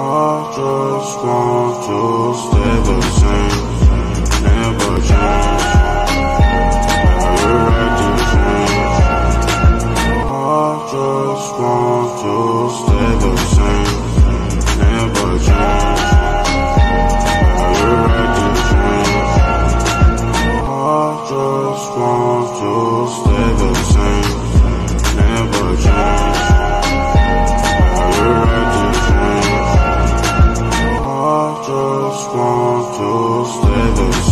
I just want to stay the same, never change. Change. I just want to stay the same, never change. Change. I just want to stay the tus dedos